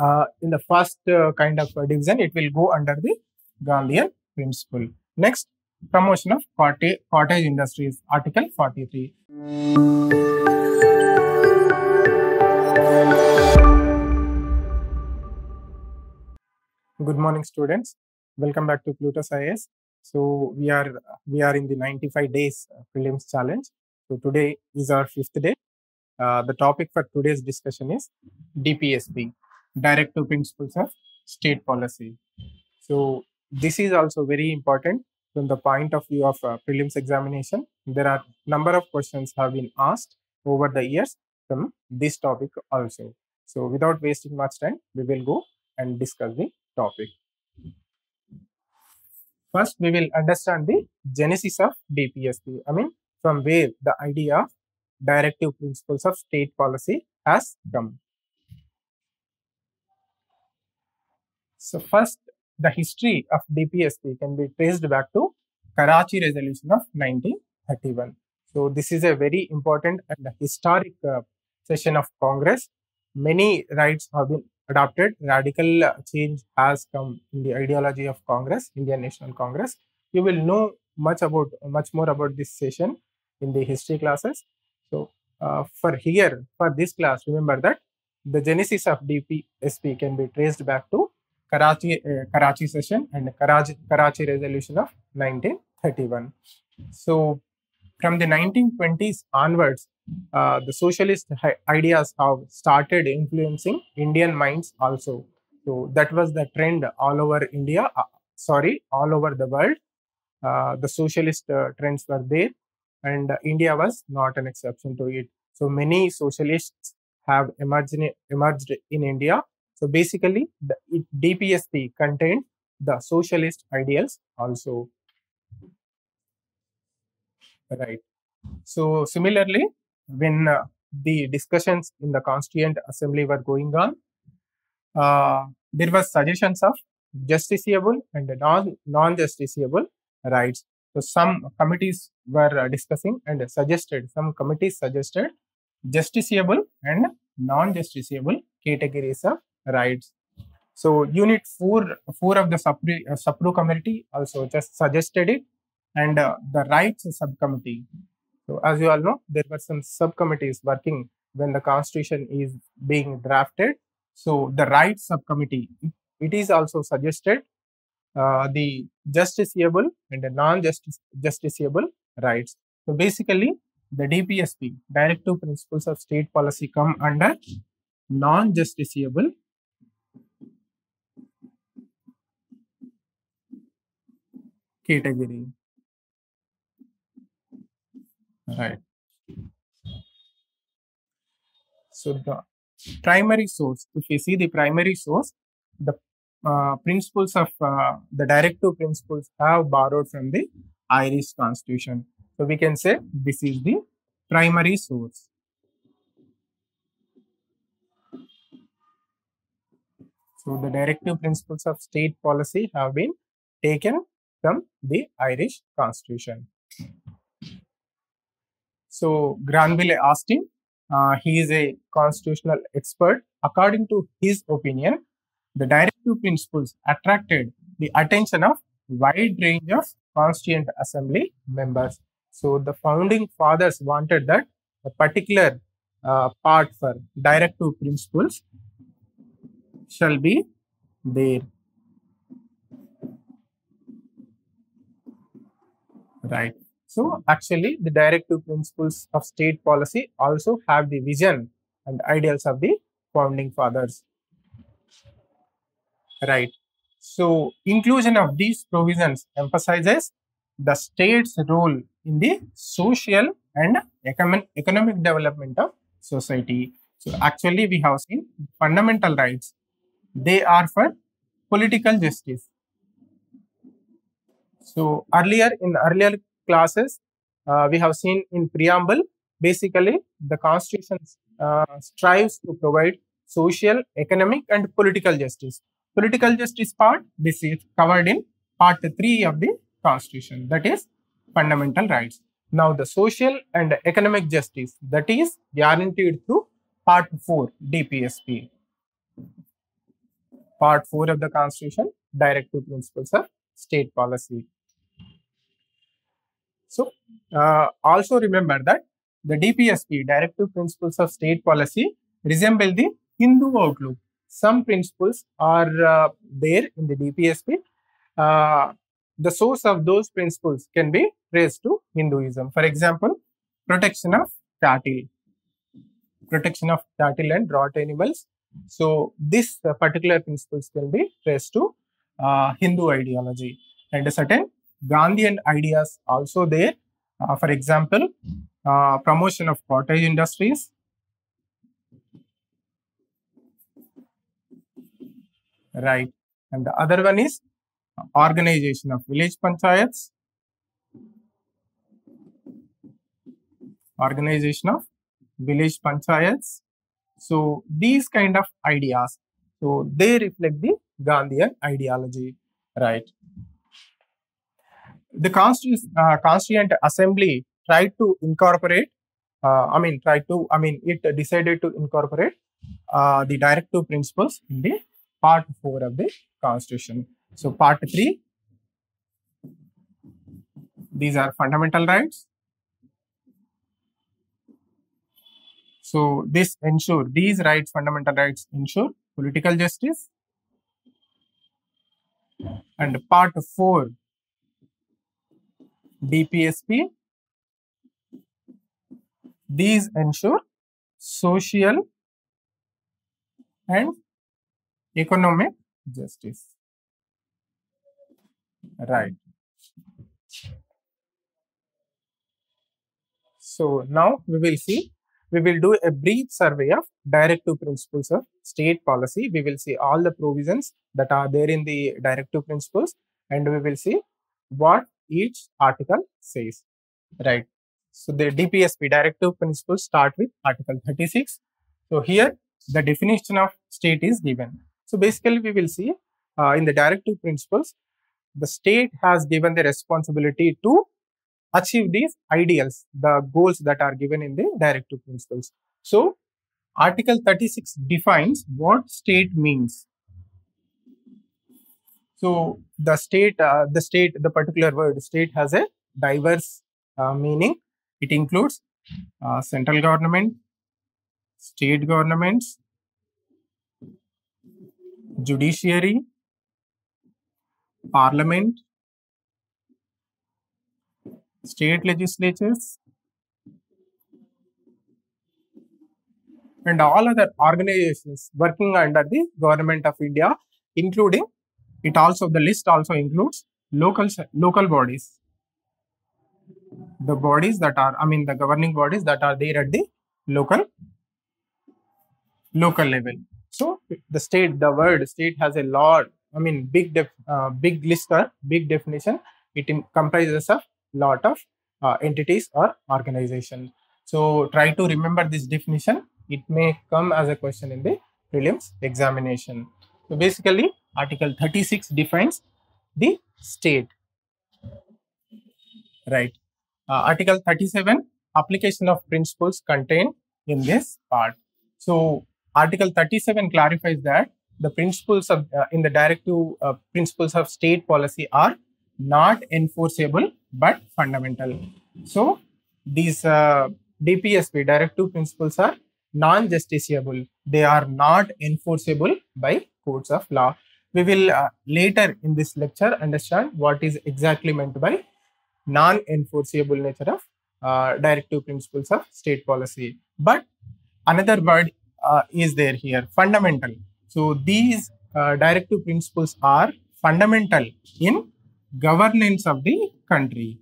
uh, in the first uh, kind of division, it will go under the Gandhian principle. Next, promotion of cottage, cottage industries, Article 43. Good morning, students. Welcome back to Plutus IAS. So we are we are in the 95 days uh, prelims challenge. So today is our fifth day. Uh, the topic for today's discussion is DPSP, Directive Principles of State Policy. So this is also very important from the point of view of uh, prelims examination. There are number of questions have been asked over the years from this topic also. So without wasting much time, we will go and discuss the topic. First, we will understand the genesis of DPSP. I mean, from where the idea of directive principles of state policy has come. So, first, the history of DPSP can be traced back to Karachi Resolution of 1931. So, this is a very important and historic uh, session of Congress. Many rights have been adopted. Radical change has come in the ideology of Congress, Indian National Congress. You will know much about much more about this session in the history classes. So, uh, for here, for this class, remember that the genesis of DPSP can be traced back to Karachi, uh, Karachi session and Karachi, Karachi resolution of 1931. So, from the 1920s onwards, uh, the socialist ideas have started influencing Indian minds also. So, that was the trend all over India, uh, sorry, all over the world. Uh, the socialist uh, trends were there and India was not an exception to it. So many socialists have emerged emerged in India. So basically, the DPSP contained the socialist ideals also. Right. So similarly, when uh, the discussions in the Constituent Assembly were going on, uh, there was suggestions of justiciable and non non-justiciable rights. So some committees were uh, discussing and suggested, some committees suggested justiciable and non-justiciable categories of rights. So unit 4, 4 of the Sapru, uh, committee also just suggested it and uh, the rights subcommittee. So as you all know, there were some subcommittees working when the constitution is being drafted. So the rights subcommittee, it is also suggested uh, the justiciable and the non-justiciable rights. So basically, the DPSP, Directive Principles of State Policy, come under non-justiciable category. Right. So the primary source, if you see the primary source, the uh, principles of uh, the directive principles have borrowed from the Irish constitution. So we can say this is the primary source. So the directive principles of state policy have been taken from the Irish constitution. So Granville Austin, uh, he is a constitutional expert. According to his opinion, the directive principles attracted the attention of wide range of constituent assembly members. So the founding fathers wanted that a particular uh, part for directive principles shall be there. Right. So hmm. actually the directive principles of state policy also have the vision and ideals of the founding fathers. Right. So inclusion of these provisions emphasizes the state's role in the social and economic, economic development of society. So actually we have seen fundamental rights. They are for political justice so earlier in earlier classes uh, we have seen in preamble basically the constitution uh, strives to provide social economic and political justice. Political justice part this is covered in part 3 of the constitution that is fundamental rights. Now the social and economic justice that is guaranteed through part 4 dpsp Part 4 of the Constitution, Directive Principles of State Policy. So, uh, also remember that the DPSP, Directive Principles of State Policy, resemble the Hindu outlook. Some principles are uh, there in the DPSP. Uh, the source of those principles can be traced to Hinduism. For example, protection of cattle, protection of cattle and draught animals. So, this uh, particular principles can be traced to uh, Hindu ideology. And certain Gandhian ideas also there. Uh, for example, uh, promotion of cottage industries, right. And the other one is organization of village panchayats. Organization of village panchayats. So these kind of ideas. So they reflect the gandhian ideology right? The constituent, uh, constituent assembly tried to incorporate uh, i mean tried to i mean it decided to incorporate uh, the directive principles in the part 4 of the constitution. So part 3 these are fundamental rights. So this ensure these rights fundamental rights ensure political justice and part 4 dpsp these ensure social and economic justice. Right. So now we will see we will do a brief survey of directive principles of state policy. We will see all the provisions that are there in the directive principles and we will see what each article says. Right. So the dpsp directive principles start with article 36 so here the definition of state is given. So basically we will see uh, in the directive principles the state has given the responsibility to achieve these ideals, the goals that are given in the directive principles. So, Article 36 defines what state means. So, the state, uh, the state, the particular word state has a diverse uh, meaning. It includes uh, central government, state governments, judiciary, parliament, state legislatures, and all other organizations working under the government of India, including it also the list also includes local local bodies. The bodies that are, I mean, the governing bodies that are there at the local local level. So the state, the word state has a lot. I mean, big def, uh, big list or big definition. It comprises of lot of uh, entities or organization. So try to remember this definition. It may come as a question in the prelims examination. So basically, Article 36 defines the state. Right. Uh, Article 37 application of principles contained in this part. So Article 37 clarifies that the principles of uh, in the directive uh, principles of state policy are not enforceable but fundamental. So these uh, DPSP directive principles are non-justiciable. They are not enforceable by courts of law. We will uh, later in this lecture understand what is exactly meant by non-enforceable nature of uh, directive principles of state policy. But another word uh, is there here fundamental so these uh, directive principles are fundamental in governance of the country.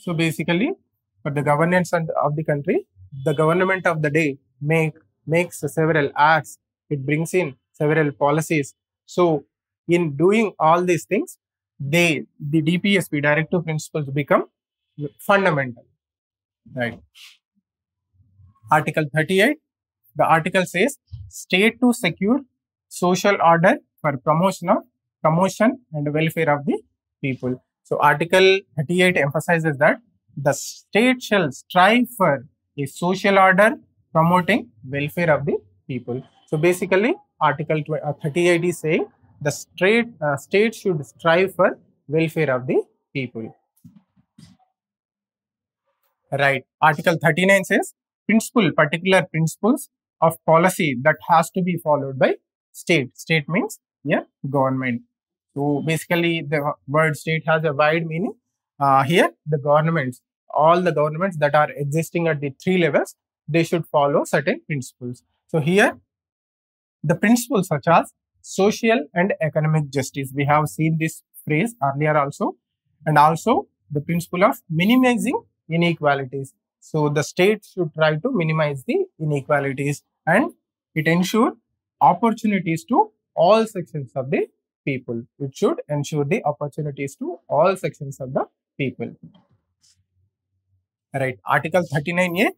So basically for the governance of the country the government of the day make makes several acts. It brings in several policies. So in doing all these things they the dpsp directive principles become fundamental Right. Article 38, the article says state to secure social order for promotion of promotion and welfare of the people. So Article 38 emphasizes that the state shall strive for a social order promoting welfare of the people. So basically Article uh, 38 is saying the state, uh, state should strive for welfare of the people. Right. Article 39 says principle, particular principles of policy that has to be followed by state. State means yeah, government. So basically the word state has a wide meaning. Uh, here the governments, all the governments that are existing at the three levels, they should follow certain principles. So here the principles such as social and economic justice. We have seen this phrase earlier also and also the principle of minimizing inequalities. So the state should try to minimize the inequalities and it ensure opportunities to all sections of the people. It should ensure the opportunities to all sections of the people. Right. Article 39A,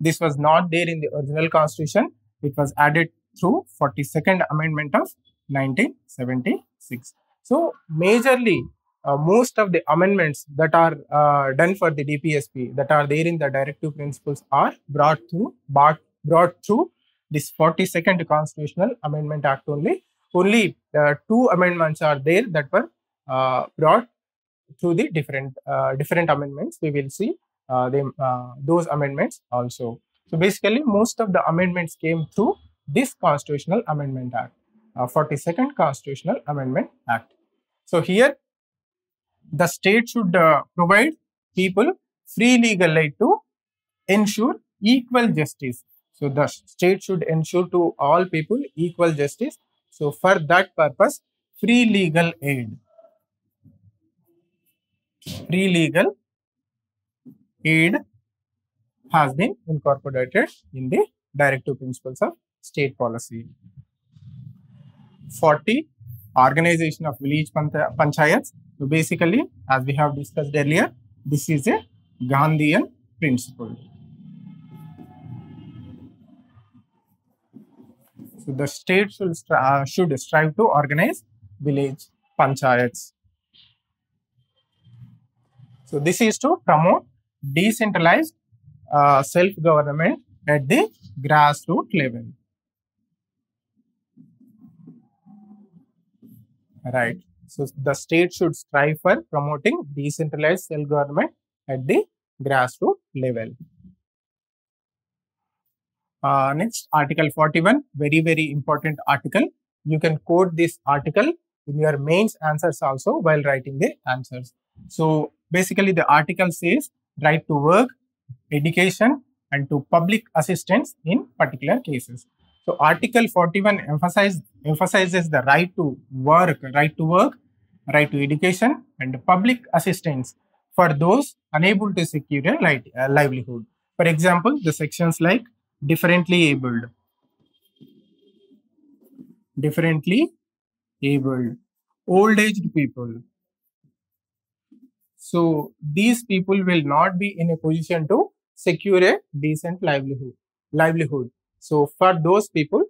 this was not there in the original constitution. It was added through 42nd amendment of 1976. So majorly uh, most of the amendments that are uh, done for the DPSP that are there in the directive principles are brought through brought, brought through this 42nd constitutional amendment act only only uh, two amendments are there that were uh, brought through the different uh, different amendments we will see uh, them those amendments also so basically most of the amendments came through this constitutional amendment act 42nd constitutional amendment act so here the state should uh, provide people free legal aid to ensure equal justice. So the state should ensure to all people equal justice. So for that purpose, free legal aid. Free legal aid has been incorporated in the directive principles of state policy. 40 organization of village panchayats so basically, as we have discussed earlier, this is a Gandhian principle. So the state should, uh, should strive to organize village panchayats. So this is to promote decentralized uh, self-government at the grassroots level. Right. So the state should strive for promoting decentralized self-government at the grassroots level. Uh, next, Article 41, very, very important article. You can quote this article in your mains answers also while writing the answers. So basically the article says right to work, education and to public assistance in particular cases. So Article 41 emphasize, emphasizes the right to work, right to work, right to education and public assistance for those unable to secure a livelihood. For example, the sections like differently abled, differently abled, old aged people. So these people will not be in a position to secure a decent livelihood. livelihood. So for those people,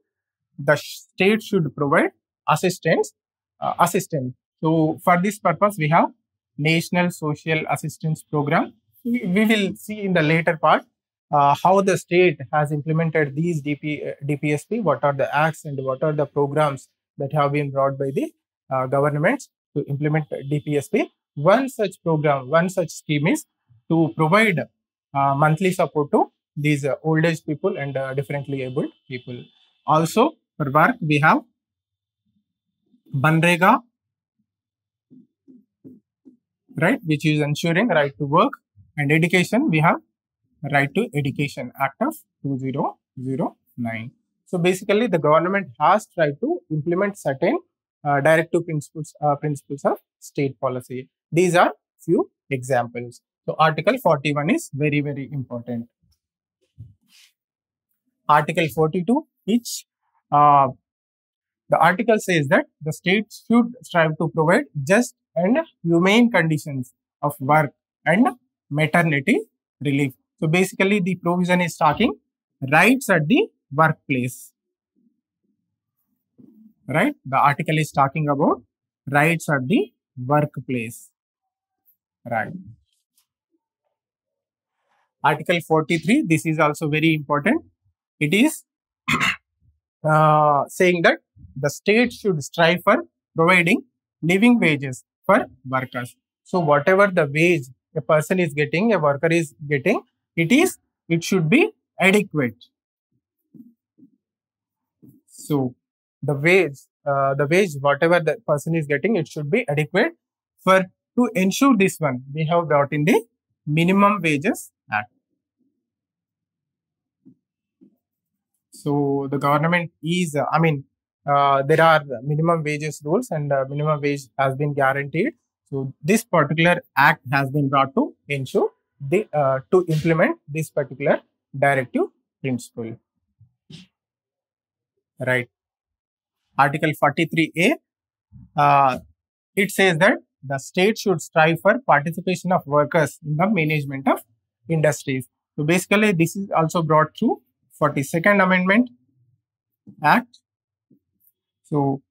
the state should provide assistance, uh, assistance so for this purpose, we have National Social Assistance Program. We, we will see in the later part uh, how the state has implemented these DP, DPSP, what are the acts and what are the programs that have been brought by the uh, governments to implement DPSP. One such program, one such scheme is to provide uh, monthly support to these uh, old age people and uh, differently abled people. Also, for work, we have MNREGA right, which is ensuring right to work and education. We have Right to Education Act of 2009. So basically, the government has tried to implement certain uh, directive principles uh, principles of state policy. These are few examples. So Article 41 is very very important. Article 42, which uh, the article says that the states should strive to provide just and humane conditions of work and maternity relief. So basically the provision is talking rights at the workplace. Right? The article is talking about rights at the workplace. Right. Article 43, this is also very important. it is uh, saying that the state should strive for providing living wages for workers. So whatever the wage a person is getting, a worker is getting, it is, it should be adequate. So the wage, uh, the wage, whatever the person is getting, it should be adequate. For to ensure this one, we have brought in the Minimum Wages Act. So the government is, uh, I mean, uh, there are minimum wages rules and uh, minimum wage has been guaranteed. So this particular act has been brought to ensure the uh, to implement this particular directive principle. Right. Article 43A, uh, it says that the state should strive for participation of workers in the management of industries. So basically, this is also brought through 42nd Amendment Act. So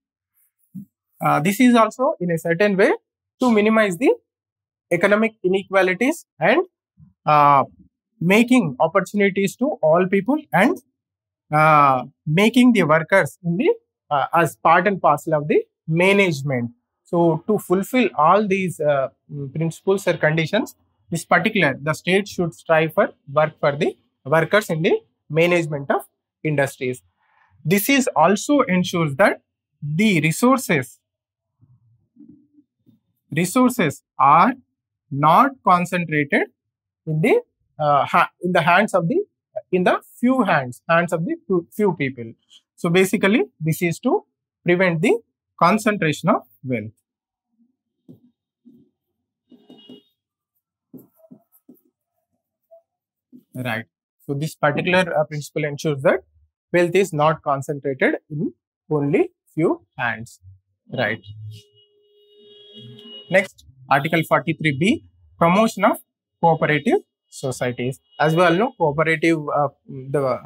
uh, this is also in a certain way to minimize the economic inequalities and uh, making opportunities to all people and uh, making the workers in the uh, as part and parcel of the management. So to fulfill all these uh, principles or conditions, this particular the state should strive for work for the workers in the management of industries. This is also ensures that the resources resources are not concentrated in the uh, in the hands of the in the few hands hands of the few, few people. So basically this is to prevent the concentration of wealth. Right. So this particular uh, principle ensures that wealth is not concentrated in only few hands. Right. Next article 43b promotion of cooperative societies as well, no cooperative uh, the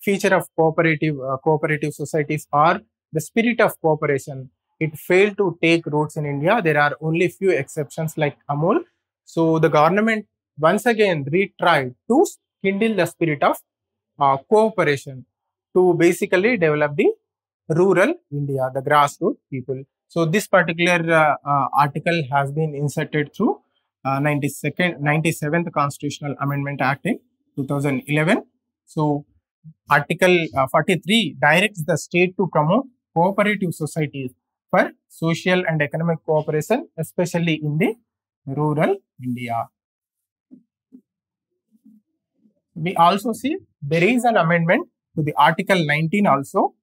feature of cooperative uh, cooperative societies are the spirit of cooperation. It failed to take roots in india. There are only few exceptions like amul. So the government once again retried to kindle the spirit of uh, cooperation to basically develop the rural India, the grassroots people. So this particular uh, uh, article has been inserted through uh, 92nd, 97th Constitutional Amendment Act in 2011. So Article uh, 43 directs the state to promote cooperative societies for social and economic cooperation, especially in the rural India. We also see there is an amendment to the Article 19 also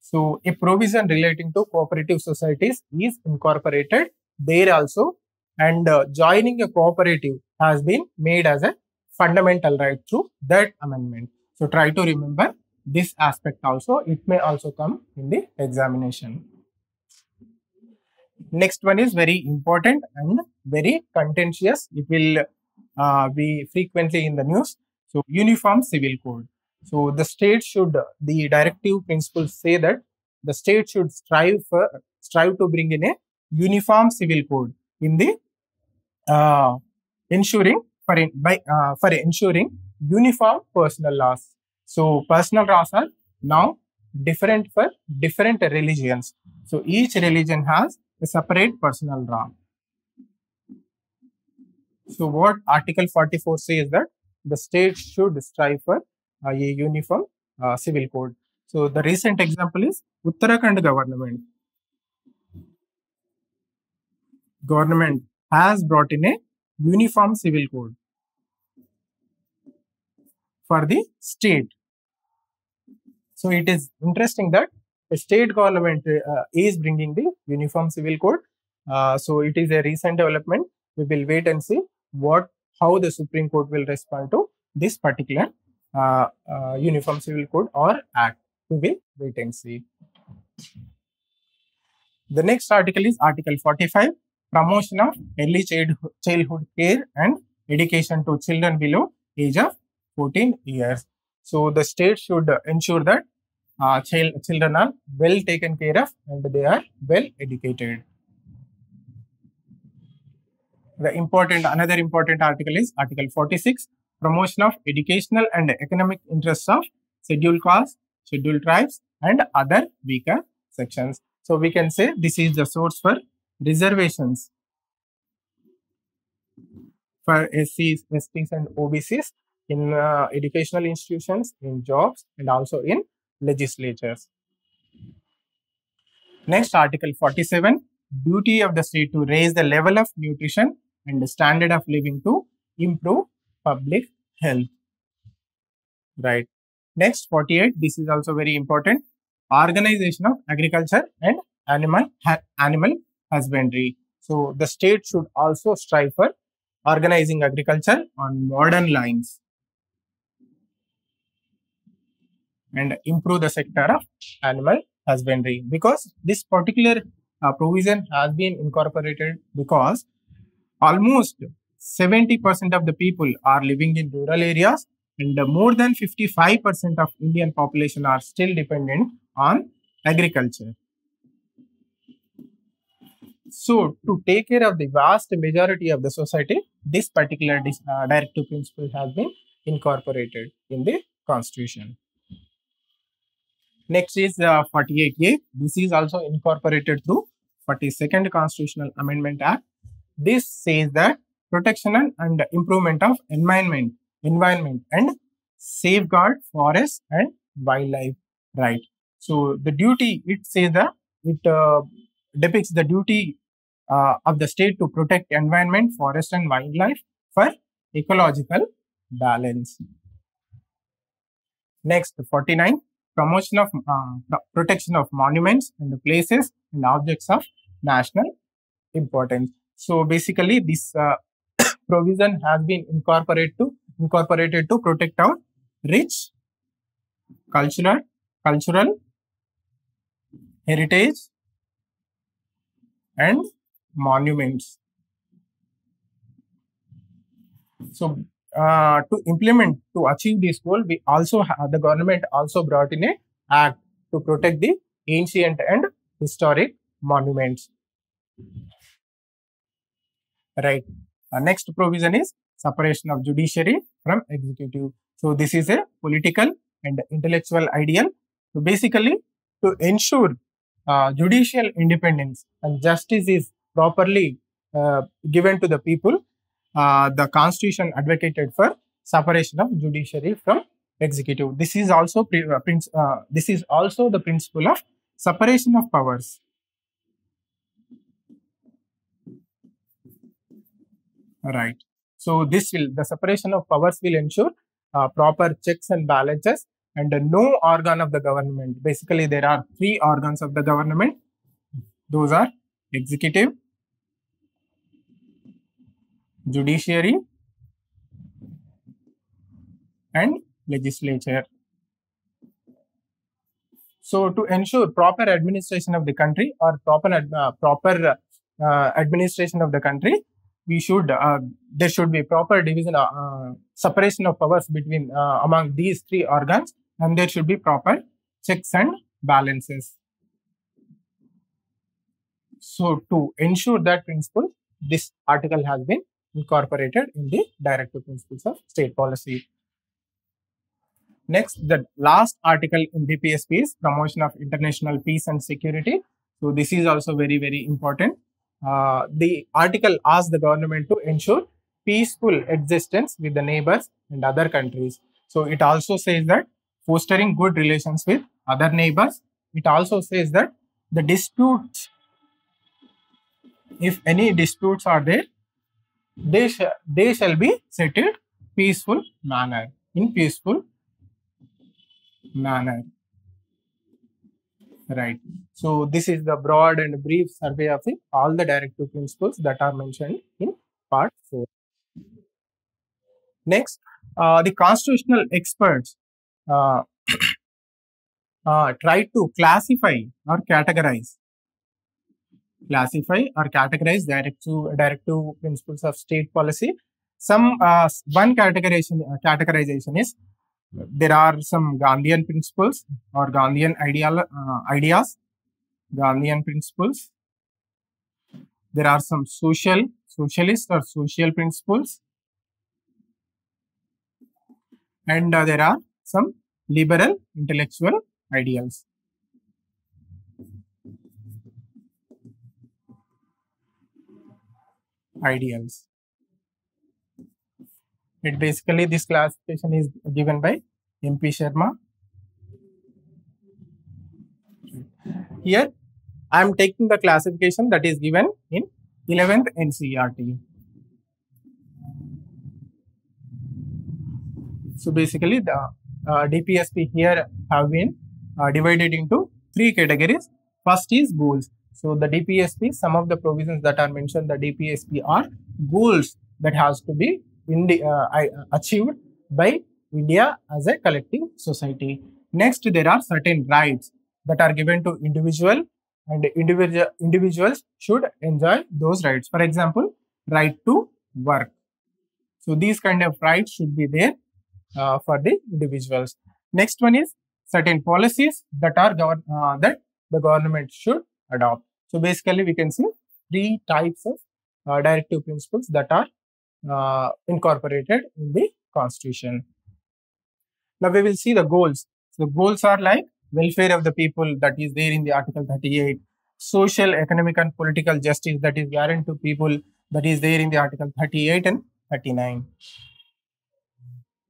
so a provision relating to cooperative societies is incorporated there also and uh, joining a cooperative has been made as a fundamental right through that amendment. So try to remember this aspect also. It may also come in the examination. Next one is very important and very contentious. It will uh, be frequently in the news. So uniform civil code. So the state should, the directive principles say that the state should strive for, strive to bring in a uniform civil code in the uh, ensuring for in, by uh, for ensuring uniform personal laws. So personal laws are now different for different religions. So each religion has a separate personal law. So what Article 44 says that the state should strive for uh, a uniform uh, civil code. So the recent example is Uttarakhand government. Government has brought in a uniform civil code for the state. So it is interesting that the state government uh, is bringing the uniform civil code. Uh, so it is a recent development. We will wait and see what how the Supreme Court will respond to this particular uh, uh, Uniform Civil Code or Act. We will wait and see. The next article is Article 45, promotion of early childhood care and education to children below age of 14 years. So the state should ensure that uh, child, children are well taken care of and they are well educated. The important, another important article is Article 46, promotion of educational and economic interests of scheduled castes, scheduled tribes, and other weaker sections. So we can say this is the source for reservations for SCs, STs, and OBCs in uh, educational institutions, in jobs, and also in legislatures. Next, Article 47 duty of the state to raise the level of nutrition and the standard of living to improve public health. Right. Next, 48. This is also very important. Organization of agriculture and animal animal husbandry. So the state should also strive for organizing agriculture on modern lines and improve the sector of animal husbandry because this particular uh, provision has been incorporated because almost 70% of the people are living in rural areas and more than 55% of Indian population are still dependent on agriculture. So, to take care of the vast majority of the society, this particular uh, directive principle has been incorporated in the constitution. Next is uh, 48A. This is also incorporated through 42nd Constitutional Amendment Act. This says that protection and improvement of environment, environment and safeguard forest and wildlife right. So the duty it says that it uh, depicts the duty uh, of the state to protect environment, forest and wildlife for ecological balance. Next, 49 promotion of uh, protection of monuments and places and objects of national importance. So basically, this uh, provision has been incorporated to incorporated to protect our rich cultural cultural heritage and monuments. So uh, to implement to achieve this goal, we also have, the government also brought in a act to protect the ancient and historic monuments. Right. Uh, next provision is separation of judiciary from executive. So this is a political and intellectual ideal. So basically, to ensure uh, judicial independence and justice is properly uh, given to the people, uh, the constitution advocated for separation of judiciary from executive. This is also uh, uh, this is also the principle of separation of powers. Right. So this will the separation of powers will ensure proper checks and balances and no organ of the government. Basically, there are three organs of the government. Those are executive, judiciary, and legislature. So, to ensure proper administration of the country or proper uh, proper uh, administration of the country, we should uh, there should be proper division uh, uh, separation of powers between uh, among these three organs and there should be proper checks and balances. So to ensure that principle this article has been incorporated in the directive principles of state policy. Next the last article in dpsp is promotion of international peace and security. So this is also very very important. Uh, the article asks the government to ensure peaceful existence with the neighbors and other countries. So it also says that fostering good relations with other neighbors. It also says that the disputes, if any disputes are there, they, sh they shall be settled peaceful manner, in peaceful manner. Right. So this is the broad and brief survey of all the directive principles that are mentioned in part 4. Next, uh, the constitutional experts uh, uh, try to classify or categorize classify or categorize directive directive principles of state policy. Some uh, one categorization categorization is there are some Gandhian principles or Gandhian ideal, uh, ideas, Gandhian principles. There are some social, socialist or social principles. And uh, there are some liberal intellectual ideals. Ideals. It basically this classification is given by MP Sharma. Here I am taking the classification that is given in 11th NCERT. So basically the DPSP here have been uh, divided into three categories. First is goals. So the DPSP, some of the provisions that are mentioned, the DPSP are goals that has to be uh, achieved by India as a collective society. Next, there are certain rights that are given to individual and individual individuals should enjoy those rights. For example, right to work. So these kind of rights should be there uh, for the individuals. Next one is certain policies that are uh, that the government should adopt. So basically, we can see three types of uh, directive principles that are uh, incorporated in the constitution. Now we will see the goals. So the goals are like welfare of the people that is there in the article 38, social, economic and political justice that is guaranteed to people that is there in the article 38 and 39.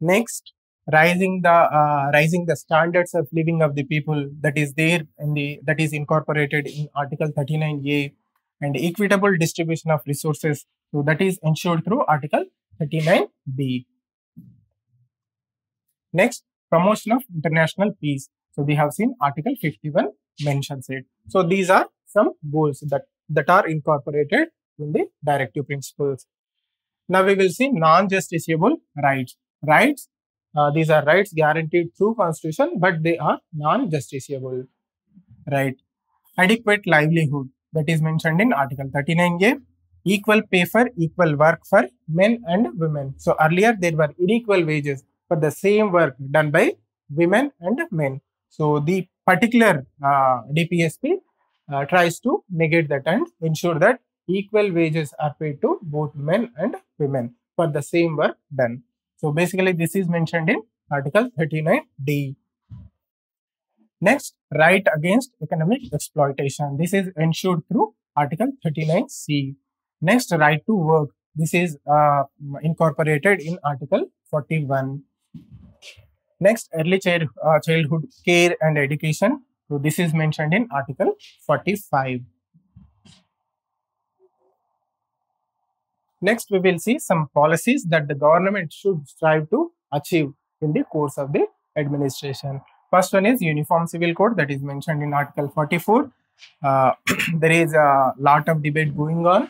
Next, rising the uh, rising the standards of living of the people that is there in the that is incorporated in article 39a and equitable distribution of resources. So that is ensured through article 39b next promotion of international peace. So we have seen article 51 mentions it. So these are some goals that that are incorporated in the directive principles. Now we will see non-justiciable rights rights uh, these are rights guaranteed through constitution but they are non-justiciable. Right. Adequate livelihood that is mentioned in article 39a equal pay for equal work for men and women. So earlier there were unequal wages for the same work done by women and men. So the particular uh, dpsp uh, tries to negate that and ensure that equal wages are paid to both men and women for the same work done so basically this is mentioned in Article 39D. Next, right against economic exploitation. This is ensured through Article 39C. Next, right to work. This is uh, incorporated in Article 41. Next, early child, uh, childhood care and education. So this is mentioned in Article 45. Next, we will see some policies that the government should strive to achieve in the course of the administration. First one is Uniform Civil Code that is mentioned in Article 44. Uh, there is a lot of debate going on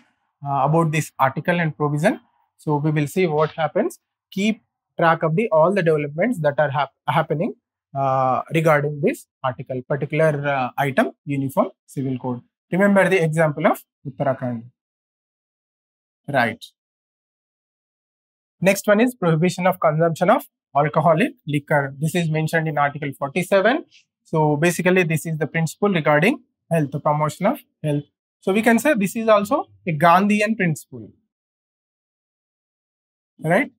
uh, about this article and provision. So we will see what happens. Keep track of the all the developments that are hap happening uh, regarding this article, particular uh, item, Uniform Civil Code. Remember the example of Uttarakhand. Right. Next one is prohibition of consumption of alcoholic liquor. This is mentioned in Article 47. So basically, this is the principle regarding health, the promotion of health. So we can say this is also a Gandhian principle. Right?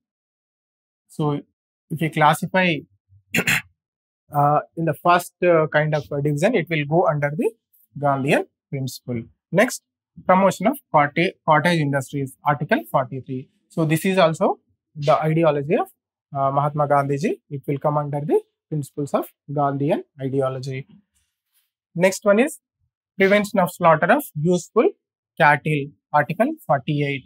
So if we classify uh, in the first uh, kind of division, it will go under the Gandhian principle. Next, promotion of cottage, cottage industries, Article 43. So this is also the ideology of uh, Mahatma Gandhi ji. It will come under the principles of Gandhian ideology. Next one is prevention of slaughter of useful cattle, Article 48.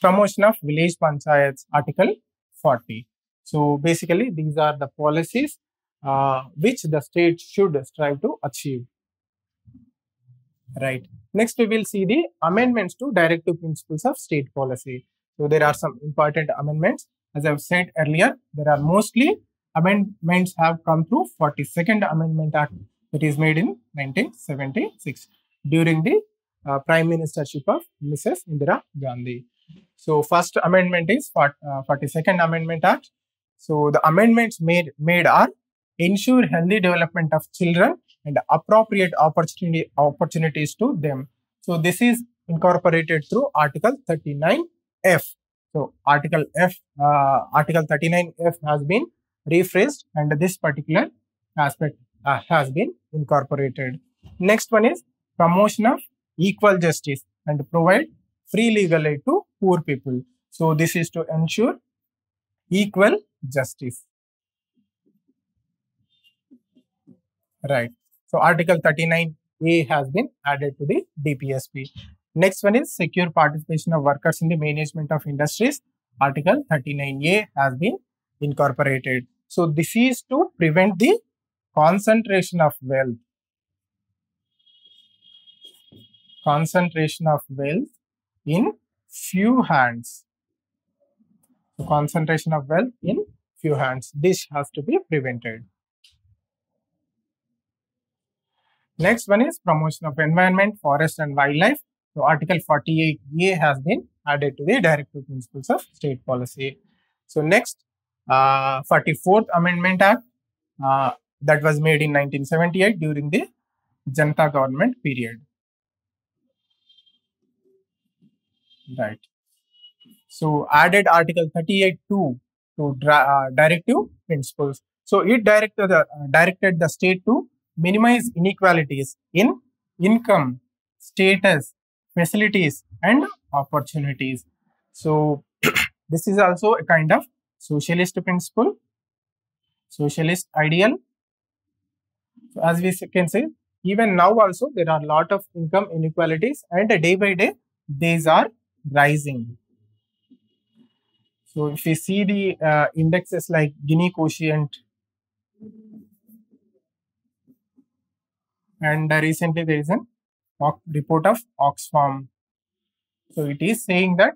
Promotion of village panchayats, Article 40. So basically, these are the policies uh, which the state should strive to achieve. Right. Next, we will see the amendments to directive principles of state policy. So there are some important amendments. As I've said earlier, there are mostly amendments have come through 42nd Amendment Act that is made in 1976 during the uh, Prime Ministership of Mrs. Indira Gandhi. So first amendment is for, uh, 42nd Amendment Act. So the amendments made, made are ensure healthy development of children and appropriate opportunity opportunities to them. So this is incorporated through Article 39F. So Article F, uh, Article 39F has been rephrased and this particular aspect uh, has been incorporated. Next one is promotion of equal justice and provide free legal aid to poor people. So this is to ensure equal justice. Right. So Article 39A has been added to the DPSP. Next one is secure participation of workers in the management of industries. Article 39A has been incorporated. So this is to prevent the concentration of wealth. Concentration of wealth in few hands. So concentration of wealth in few hands. This has to be prevented. Next one is promotion of environment, forest and wildlife. So Article 48A has been added to the Directive Principles of State Policy. So next, uh, 44th Amendment Act uh, that was made in 1978 during the Janata government period. Right. So added Article 38.2 to uh, Directive Principles. So it directed the, uh, directed the state to minimize inequalities in income, status, facilities and opportunities. So this is also a kind of socialist principle, socialist ideal. So as we can say, even now also there are a lot of income inequalities and day by day these are rising. So if we see the uh, indexes like Gini quotient and uh, recently there is an report of Oxfam. So it is saying that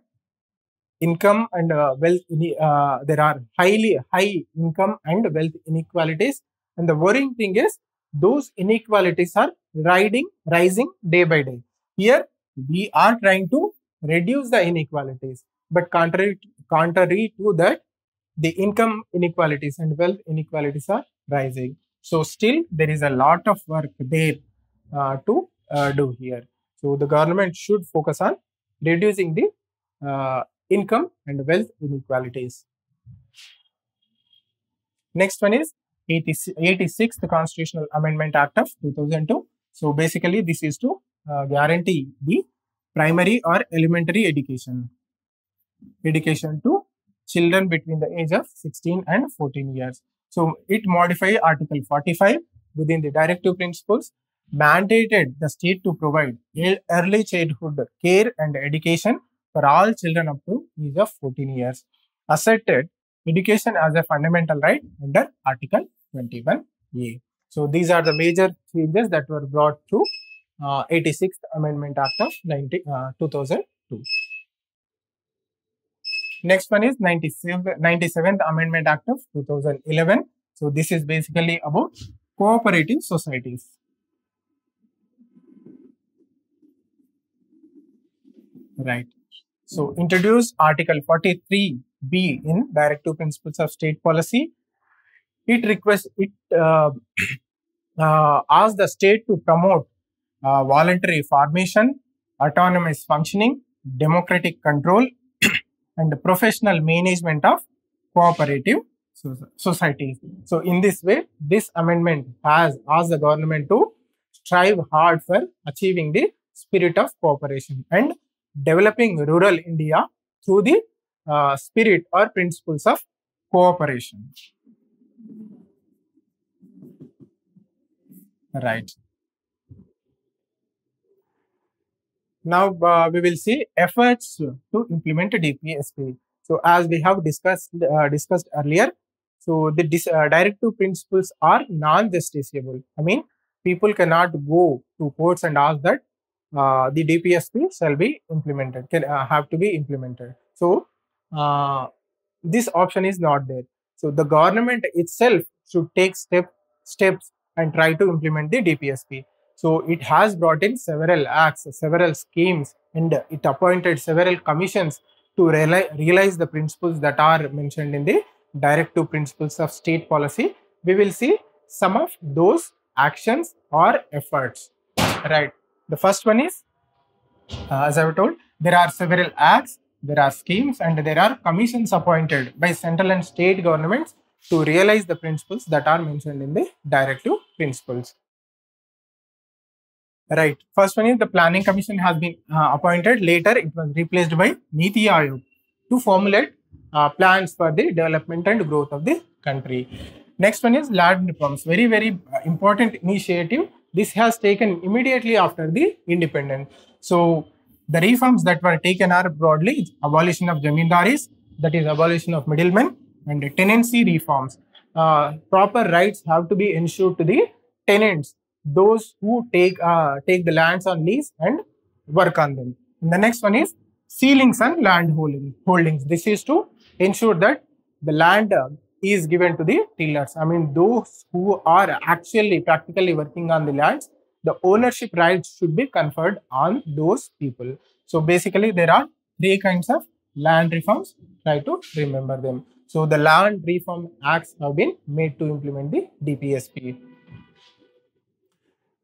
income and uh, wealth, uh, there are highly high income and wealth inequalities. And the worrying thing is those inequalities are riding, rising day by day. Here we are trying to reduce the inequalities, but contrary, contrary to that, the income inequalities and wealth inequalities are rising. So still there is a lot of work there uh, to uh, do here. So the government should focus on reducing the uh, income and wealth inequalities. Next one is 86th Constitutional Amendment Act of 2002. So basically this is to uh, guarantee the primary or elementary education. Education to children between the age of 16 and 14 years. So it modified Article 45 within the directive principles mandated the state to provide early childhood care and education for all children up to age of 14 years. Asserted education as a fundamental right under Article 21A. So these are the major changes that were brought to uh, 86th Amendment Act of 90, uh, 2002. Next one is 97th, 97th Amendment Act of 2011. So this is basically about cooperative societies. Right. So introduce Article 43B in Directive Principles of State Policy. It requests it uh, uh, asks the state to promote uh, voluntary formation, autonomous functioning, democratic control, and the professional management of cooperative societies. So in this way, this amendment has asked the government to strive hard for achieving the spirit of cooperation and developing rural India through the uh, spirit or principles of cooperation. Right. Now uh, we will see efforts to implement DPSP. So as we have discussed uh, discussed earlier, so the uh, directive principles are non-justiciable. I mean, people cannot go to courts and ask that uh, the DPSP shall be implemented, can uh, have to be implemented. So uh, this option is not there. So the government itself should take step steps and try to implement the DPSP. So it has brought in several acts, several schemes, and it appointed several commissions to realize the principles that are mentioned in the directive principles of state policy. We will see some of those actions or efforts, right? The first one is, uh, as I have told, there are several acts, there are schemes, and there are commissions appointed by central and state governments to realize the principles that are mentioned in the directive principles. Right. First one is the planning commission has been uh, appointed. Later, it was replaced by Niti Aayog to formulate uh, plans for the development and growth of the country. Next one is land reforms. Very, very uh, important initiative. This has taken immediately after the independence. So, the reforms that were taken are broadly abolition of jamindaris, that is abolition of middlemen, and tenancy reforms. Uh, proper rights have to be ensured to the tenants those who take uh, take the lands on lease and work on them. And the next one is ceilings and land holding, holdings. This is to ensure that the land uh, is given to the tillers. I mean, those who are actually practically working on the lands, the ownership rights should be conferred on those people. So basically, there are three kinds of land reforms. Try to remember them. So the land reform acts have been made to implement the DPSP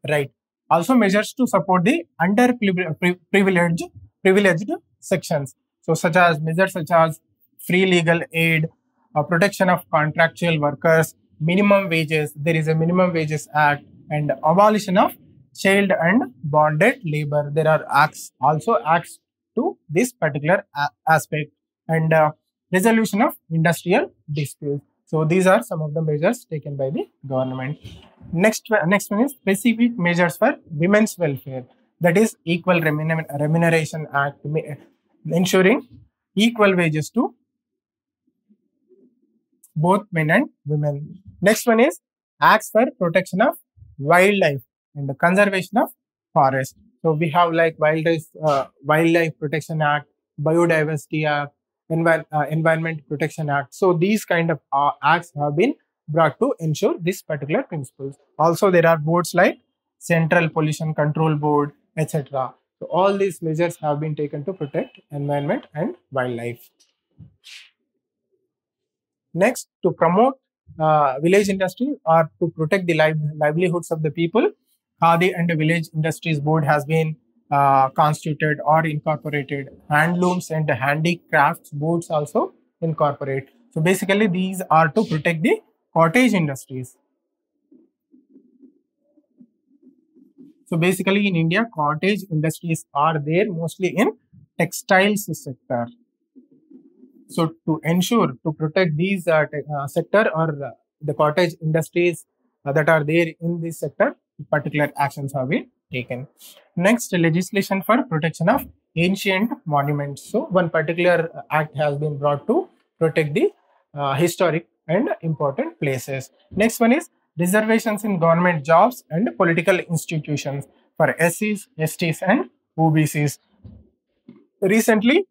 right. Also measures to support the underprivileged privileged sections. So such as measures such as free legal aid uh, protection of contractual workers minimum wages there is a minimum wages act and abolition of child and bonded labor. There are acts also acts to this particular aspect and uh, resolution of industrial disputes so these are some of the measures taken by the government. Next, next one is specific measures for women's welfare. That is Equal Remuneration Act, ensuring equal wages to both men and women. Next one is acts for protection of wildlife and the conservation of forest. So we have like wildlife, uh, wildlife protection act, biodiversity act, Envi uh, Environment Protection Act. So these kind of uh, acts have been brought to ensure this particular principles. Also, there are boards like Central Pollution Control Board, etc. So all these measures have been taken to protect environment and wildlife. Next, to promote uh, village industry or to protect the li livelihoods of the people, Khadi and the Village Industries Board has been uh, constituted or incorporated. Handlooms and handicrafts boards also incorporate. So basically these are to protect the cottage industries. So basically in India, cottage industries are there mostly in textiles sector. So to ensure to protect these uh, uh, sector or uh, the cottage industries uh, that are there in this sector, particular actions have been taken. Next, legislation for protection of ancient monuments. So, one particular act has been brought to protect the uh, historic and important places. Next one is reservations in government jobs and political institutions for SCs, STs and OBCs. Recently,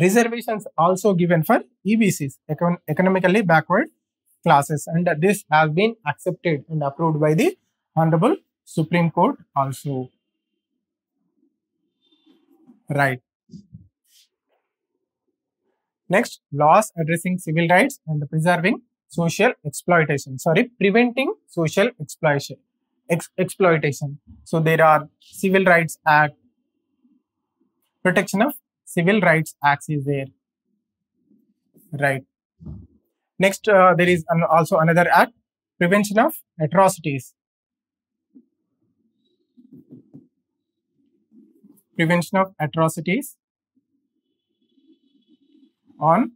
reservations also given for EBCs, econ economically backward classes and this has been accepted and approved by the Honorable Supreme Court also. Right. Next, laws addressing civil rights and preserving social exploitation. Sorry, preventing social exploitation. Ex exploitation. So there are Civil Rights Act, protection of Civil Rights Acts is there. Right. Next, uh, there is an, also another act, prevention of atrocities. Prevention of atrocities on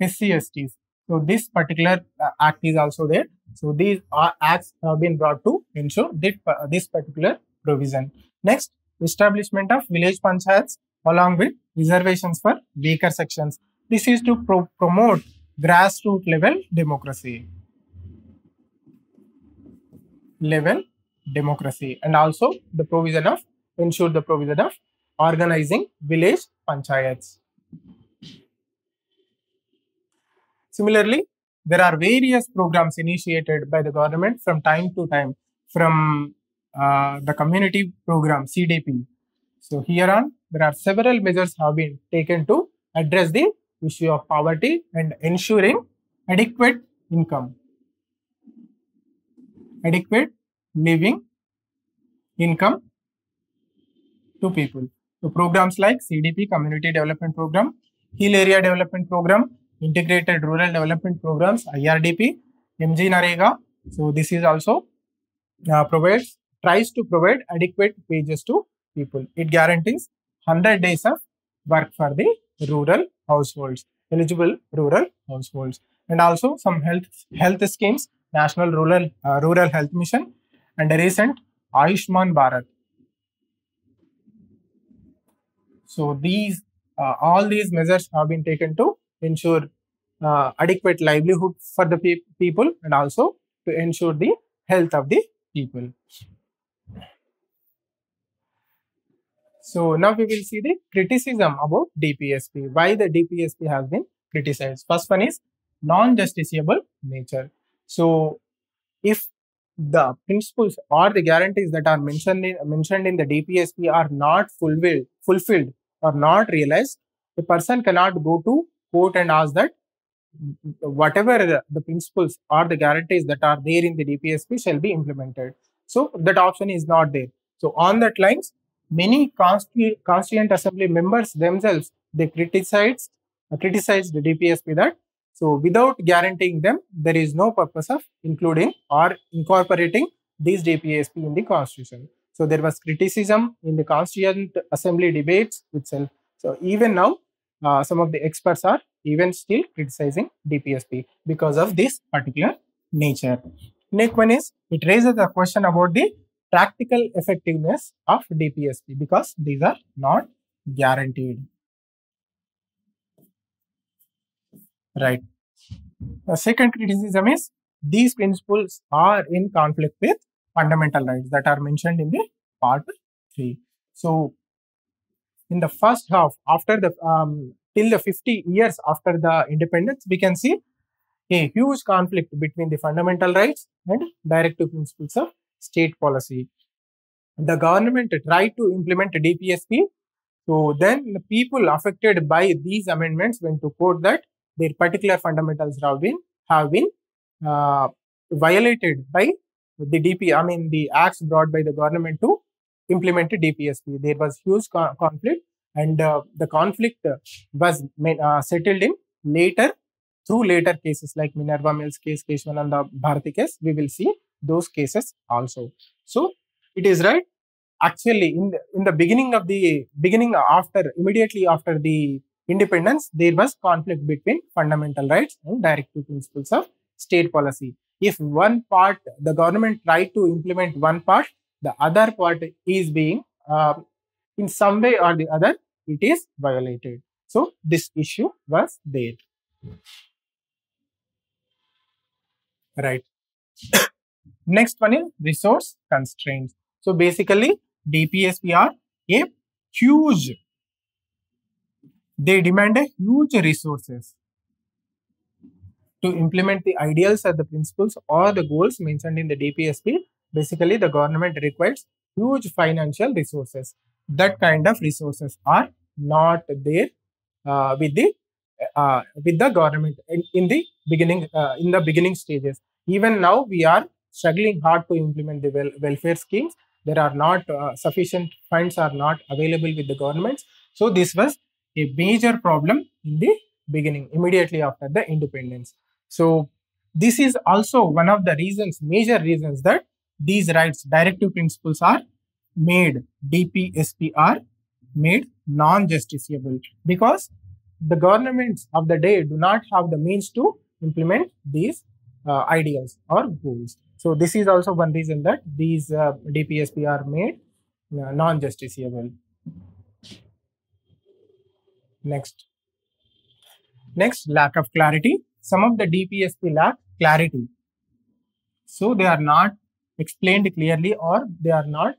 SCSTs. So this particular uh, act is also there. So these are acts have been brought to ensure this, uh, this particular provision. Next, establishment of village panchayats along with reservations for weaker sections. This is to pro promote grassroots level democracy. Level democracy and also the provision of ensure the provision of organizing village panchayats. Similarly, there are various programs initiated by the government from time to time from uh, the community program CDP. So here on, there are several measures have been taken to address the issue of poverty and ensuring adequate income, adequate living income to people. So programs like CDP, Community Development Program, Hill Area Development Program, Integrated Rural Development Programs, IRDP, MGNREGA. So this is also uh, provides tries to provide adequate wages to people. It guarantees 100 days of work for the rural households, eligible rural households, and also some health health schemes, National Rural uh, Rural Health Mission, and a recent Ayushman Bharat. So these uh, all these measures have been taken to ensure uh, adequate livelihood for the pe people and also to ensure the health of the people. So now we will see the criticism about DPSP, why the DPSP has been criticized. First one is non-justiciable nature. So if the principles or the guarantees that are mentioned in, mentioned in the DPSP are not fulfilled, fulfilled or not realized, the person cannot go to court and ask that whatever the principles or the guarantees that are there in the DPSP shall be implemented. So that option is not there. So on that lines, many constitu- constituent assembly members themselves they criticized criticized the DPSP that so without guaranteeing them, there is no purpose of including or incorporating these DPSP in the constitution. So there was criticism in the constituent assembly debates itself. So even now, uh, some of the experts are even still criticizing DPSP because of this particular nature. Next one is it raises the question about the practical effectiveness of DPSP because these are not guaranteed. Right. The second criticism is these principles are in conflict with fundamental rights that are mentioned in the part 3. So, in the first half, after the um, till the 50 years after the independence, we can see a huge conflict between the fundamental rights and directive principles of state policy. The government tried to implement DPSP. So then the people affected by these amendments went to court that their particular fundamentals have been have been uh, violated by the DP. I mean the acts brought by the government to implement DPSP. There was huge co conflict, and uh, the conflict was uh, settled in later through later cases like Minerva Mills case, Kesavananda Bharati case. We will see those cases also. So it is right. Actually, in the, in the beginning of the beginning after immediately after the independence, there was conflict between fundamental rights and directive principles of state policy. If one part, the government tried to implement one part, the other part is being, uh, in some way or the other, it is violated. So, this issue was there. Right. Next one is resource constraints. So, basically, DPSP are a huge they demand a huge resources to implement the ideals or the principles or the goals mentioned in the DPSP. Basically, the government requires huge financial resources. That kind of resources are not there uh, with the uh, with the government in, in the beginning uh, in the beginning stages. Even now, we are struggling hard to implement the wel welfare schemes. There are not uh, sufficient funds are not available with the governments. So this was a major problem in the beginning, immediately after the independence. So this is also one of the reasons, major reasons that these rights, directive principles are made, DPSP are made non-justiciable because the governments of the day do not have the means to implement these uh, ideas or goals. So this is also one reason that these uh, DPSP are made uh, non-justiciable. Next. Next, lack of clarity. Some of the DPSP lack clarity. So they are not explained clearly or they are not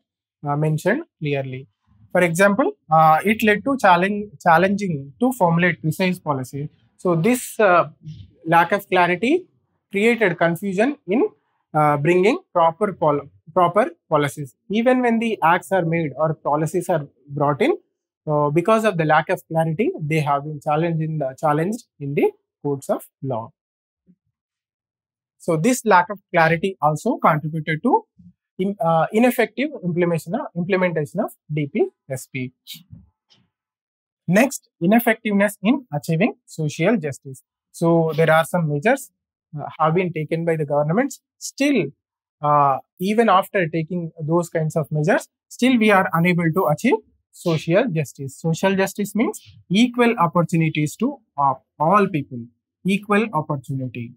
uh, mentioned clearly. For example, uh, it led to challenge, challenging to formulate precise policy. So this uh, lack of clarity created confusion in uh, bringing proper pol proper policies. Even when the acts are made or policies are brought in, so because of the lack of clarity, they have been challenged in the challenged in the courts of law. So this lack of clarity also contributed to in, uh, ineffective implementation of, implementation of DPSP. Next, ineffectiveness in achieving social justice. So there are some measures uh, have been taken by the governments. Still, uh, even after taking those kinds of measures, still we are unable to achieve social justice. Social justice means equal opportunities to all people, equal opportunity.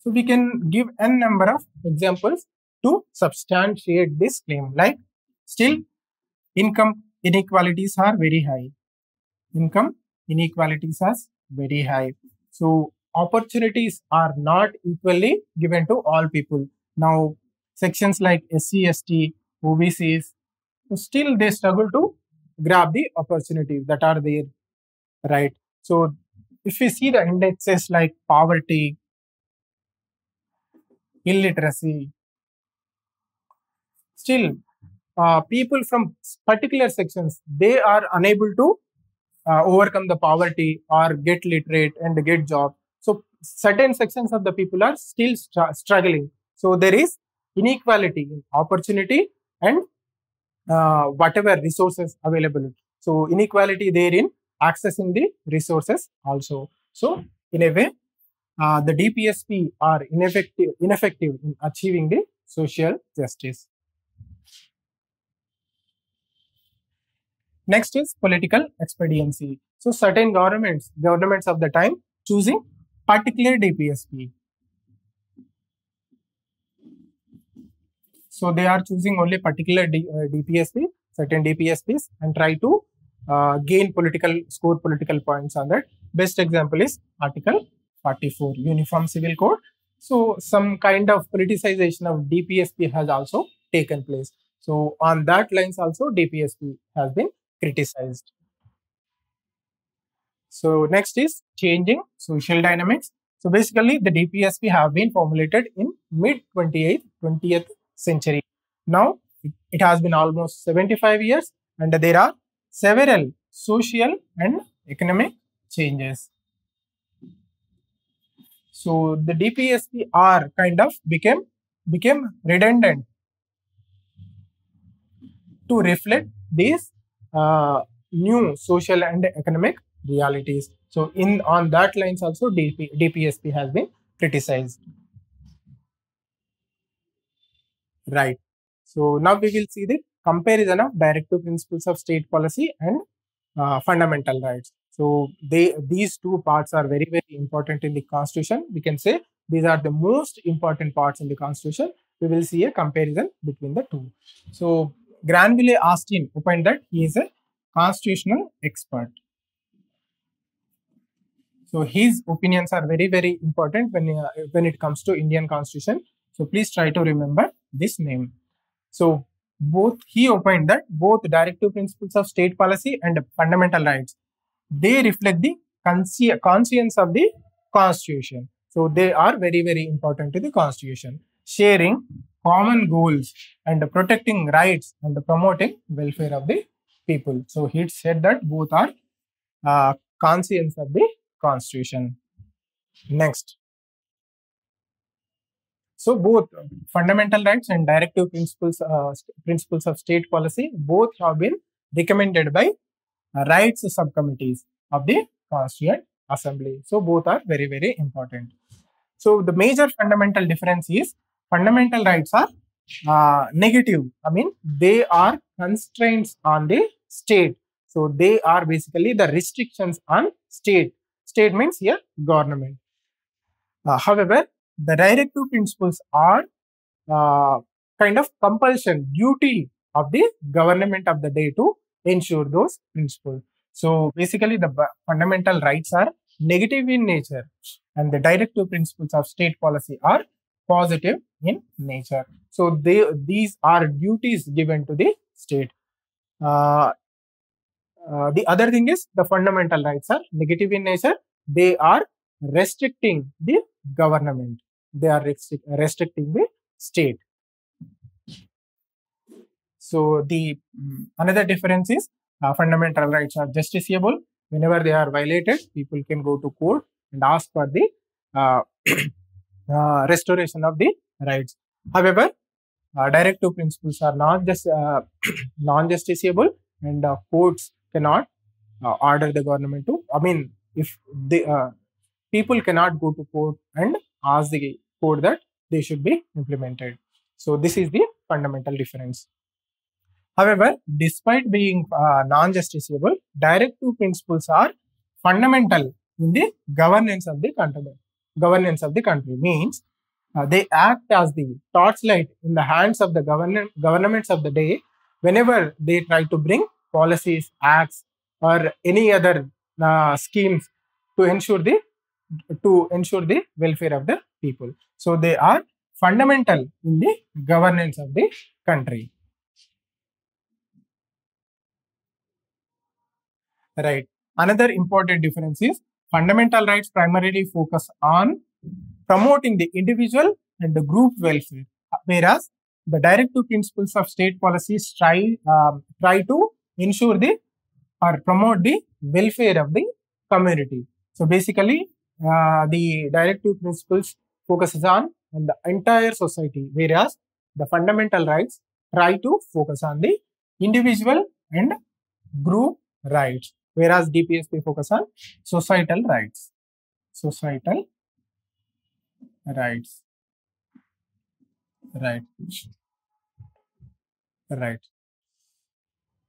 So we can give n number of examples to substantiate this claim. Like still income inequalities are very high. Income inequalities are very high. So opportunities are not equally given to all people. Now sections like SC, ST, OBCs, still they struggle to grab the opportunities that are there, right? So if we see the indexes like poverty, illiteracy, still uh, people from particular sections they are unable to uh, overcome the poverty or get literate and get job so certain sections of the people are still str- struggling so there is inequality in opportunity and uh, whatever resources available so inequality therein accessing the resources also so in a way uh, the dpsp are ineffective ineffective in achieving the social justice Next is political expediency. So certain governments, governments of the time choosing particular DPSP. So they are choosing only particular D, uh, DPSP, certain DPSPs and try to uh, gain political, score political points on that. Best example is Article 44, Uniform Civil Code. So some kind of politicization of DPSP has also taken place. So on that lines also DPSP has been criticized. So next is changing social dynamics. So basically the DPSP have been formulated in mid 28th, 20th century. Now it has been almost 75 years and there are several social and economic changes. So the DPSP are kind of became became redundant to reflect these uh, new social and economic realities. So in on that lines also DP, DPSP has been criticized. Right. So now we will see the comparison of directive principles of state policy and uh, fundamental rights. So they these two parts are very very important in the constitution. We can say these are the most important parts in the constitution. We will see a comparison between the two. So Granville Austin opined that he is a constitutional expert. So his opinions are very very important when uh, when it comes to Indian Constitution. So please try to remember this name. So both he opined that both directive principles of state policy and fundamental rights they reflect the consci- conscience of the Constitution. So they are very very important to the Constitution, sharing common goals and protecting rights and promoting welfare of the people. So he said that both are uh, conscience of the constitution. Next. So both fundamental rights and directive principles, uh, principles of state policy, both have been recommended by uh, rights subcommittees of the Constituent Assembly. So both are very, very important. So the major fundamental difference is fundamental rights are uh, negative. I mean, they are constraints on the state. So they are basically the restrictions on state. State means here government. Uh, however, the directive principles are uh, kind of compulsion, duty of the government of the day to ensure those principles. So basically, the fundamental rights are negative in nature, and the directive principles of state policy are positive in nature. So they these are duties given to the state. Uh, uh, the other thing is the fundamental rights are negative in nature. They are restricting the government. They are restric- restricting the state. So the um, another difference is uh, fundamental rights are justiciable. Whenever they are violated, people can go to court and ask for the uh, uh, restoration of the rights. However, uh, directive principles are not just uh, non-justiciable, and courts cannot order the government to. I mean, if the uh, people cannot go to court and ask the court that they should be implemented. So this is the fundamental difference. However, despite being uh, non-justiciable, directive principles are fundamental in the governance of the country. Governance of the country means uh, they act as the torchlight in the hands of the govern governments of the day whenever they try to bring policies, acts, or any other uh, schemes to ensure the to ensure the welfare of the people. So they are fundamental in the governance of the country. Right. Another important difference is fundamental rights primarily focus on promoting the individual and the group welfare, whereas the directive principles of state policies try um, try to ensure the or promote the welfare of the community. So basically, uh, the directive principles focuses on, on the entire society, whereas the fundamental rights try to focus on the individual and group rights, whereas DPSP focus on societal rights. Societal rights. Right. Right.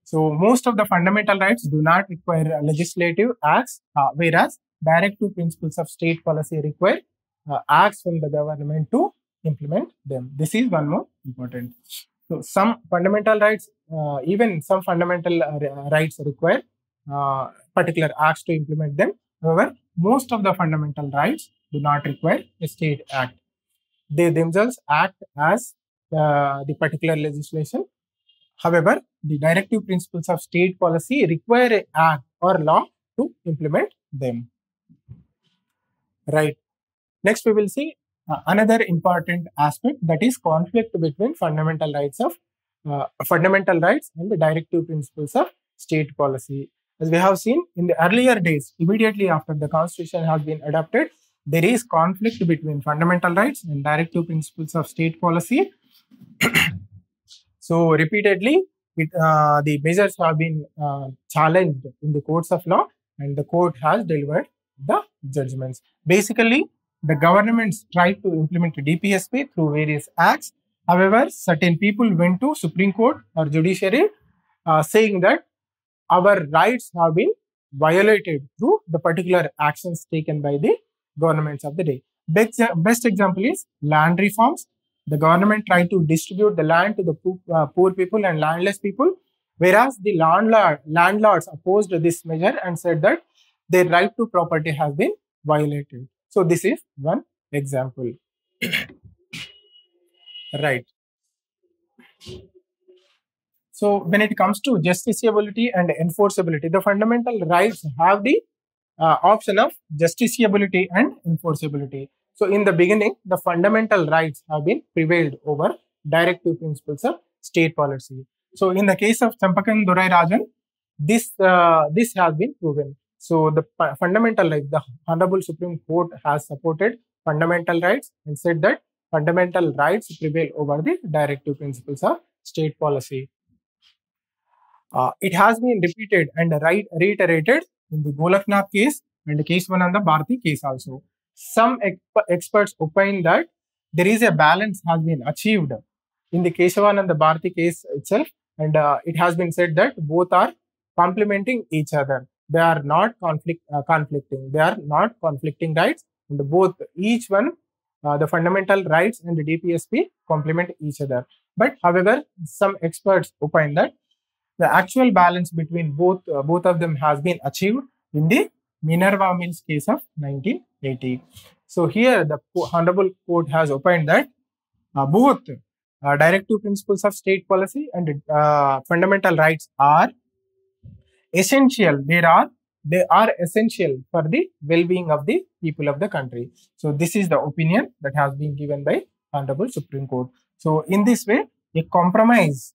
So most of the fundamental rights do not require legislative acts, uh, whereas directive principles of state policy require uh, acts from the government to implement them. This is one more important. So some fundamental rights, uh, even some fundamental uh, rights require uh, particular acts to implement them. However, most of the fundamental rights do not require a state act. They themselves act as uh, the particular legislation. However, the directive principles of state policy require a act or law to implement them. Right. Next, we will see uh, another important aspect that is conflict between fundamental rights of uh, fundamental rights and the directive principles of state policy. As we have seen in the earlier days, immediately after the constitution has been adopted, there is conflict between fundamental rights and directive principles of state policy. so repeatedly, it, uh, the measures have been uh, challenged in the courts of law and the court has delivered the judgments. Basically, the governments tried to implement the DPSP through various acts. However, certain people went to Supreme Court or judiciary uh, saying that our rights have been violated through the particular actions taken by the governments of the day. Best, best example is land reforms. The government tried to distribute the land to the poor, uh, poor people and landless people, whereas the landlord, landlords opposed this measure and said that their right to property has been violated. So this is one example. right. So when it comes to justiciability and enforceability, the fundamental rights have the uh, option of justiciability and enforceability. So in the beginning, the fundamental rights have been prevailed over directive principles of state policy. So in the case of Champakam Dorairajan, this uh, this has been proven. So the fundamental rights, the Honorable Supreme Court has supported fundamental rights and said that fundamental rights prevail over the directive principles of state policy. Uh, it has been repeated and right, reiterated in the Golaknath case and the Kesavananda Bharati case also. Some experts opine that there is a balance has been achieved in the Kesavananda Bharati case itself and uh, it has been said that both are complementing each other they are not conflict uh, conflicting. They are not conflicting rights. And both each one uh, the fundamental rights and the dpsp complement each other. But however some experts opine that the actual balance between both uh, both of them has been achieved in the minerva mills case of 1980 so here the honorable court has opined that uh, both uh, directive principles of state policy and uh, fundamental rights are essential. There are they are essential for the well-being of the people of the country. So this is the opinion that has been given by honorable supreme court. So in this way a compromise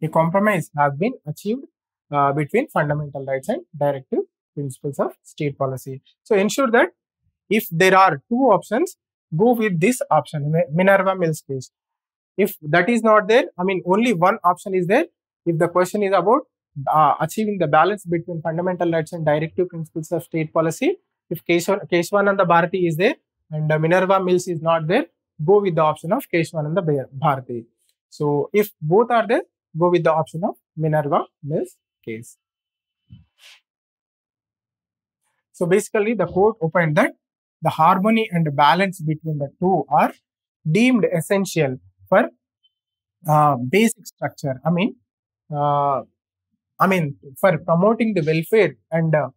a compromise has been achieved uh, between fundamental rights and directive principles of state policy. So ensure that if there are two options go with this option minerva mills case if that is not there i mean only one option is there if the question is about uh, achieving the balance between fundamental rights and directive principles of state policy. If Kesavananda Bharati is there and uh, Minerva Mills is not there, go with the option of Kesavananda Bharati. So if both are there, go with the option of Minerva Mills case. So basically the court opened that the harmony and balance between the two are deemed essential for uh, basic structure. I mean, uh, I mean, for promoting the welfare and uh,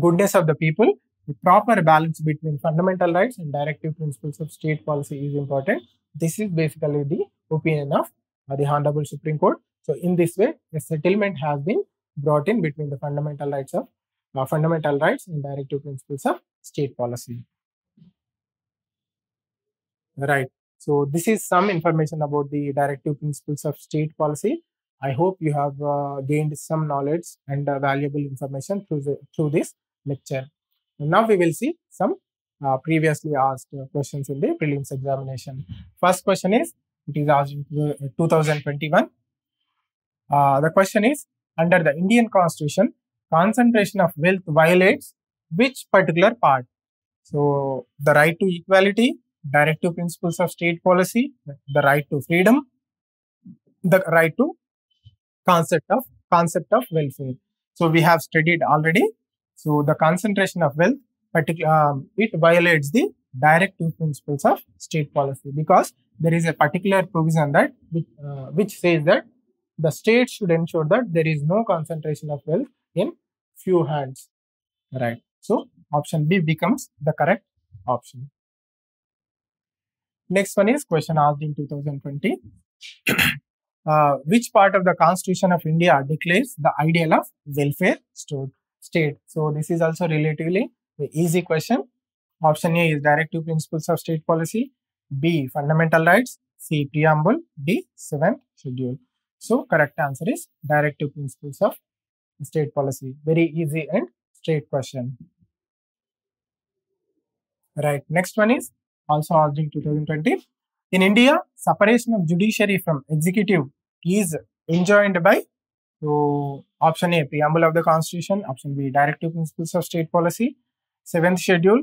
goodness of the people, the proper balance between fundamental rights and directive principles of state policy is important. This is basically the opinion of uh, the Honorable Supreme Court. So, in this way, a settlement has been brought in between the fundamental rights of uh, fundamental rights and directive principles of state policy. Right. So this is some information about the directive principles of state policy. I hope you have uh, gained some knowledge and uh, valuable information through the, through this lecture. Now we will see some uh, previously asked uh, questions in the prelims examination. First question is, it is asked in 2021. Uh, the question is, under the Indian constitution, concentration of wealth violates which particular part? So the right to equality, directive principles of state policy, the right to freedom, the right to concept of concept of welfare. So we have studied already. So the concentration of wealth, particular, um, it violates the directive principles of state policy because there is a particular provision that which, uh, which says that the state should ensure that there is no concentration of wealth in few hands. Right. So option B becomes the correct option. Next one is question asked in 2020. Uh, which part of the Constitution of India declares the ideal of welfare state? So this is also relatively easy question. Option A is directive principles of state policy. B fundamental rights. C preamble. D seventh schedule. So correct answer is directive principles of state policy. Very easy and straight question. Right. Next one is also asked in 2020. In India, separation of judiciary from executive is enjoined by so option A, preamble of the constitution. Option B, directive principles of state policy. Seventh schedule,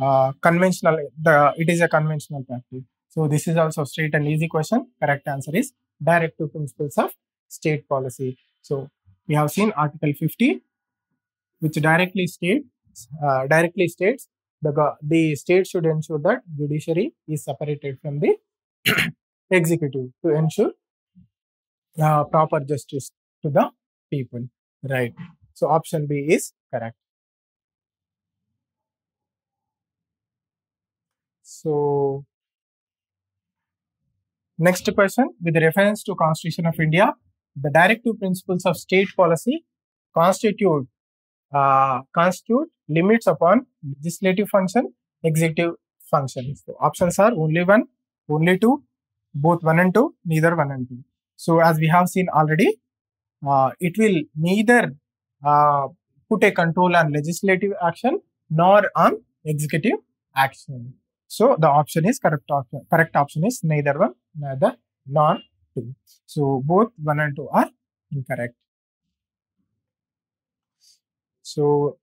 uh, conventional. The it is a conventional practice. So this is also straight and easy question. Correct answer is directive principles of state policy. So we have seen Article 50, which directly states uh, directly states the the state should ensure that judiciary is separated from the executive to ensure uh, proper justice to the people. Right. So option B is correct. So next question with reference to Constitution of India, the directive principles of state policy constitute uh, constitute limits upon legislative function, executive function. So options are only one, only two, both one and two, neither one and two. So as we have seen already, uh, it will neither uh, put a control on legislative action nor on executive action. So the option is correct option. Correct option is neither one, neither nor two. So both one and two are incorrect. So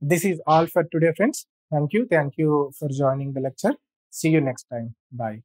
this is all for today, friends. Thank you. Thank you for joining the lecture. See you next time. Bye.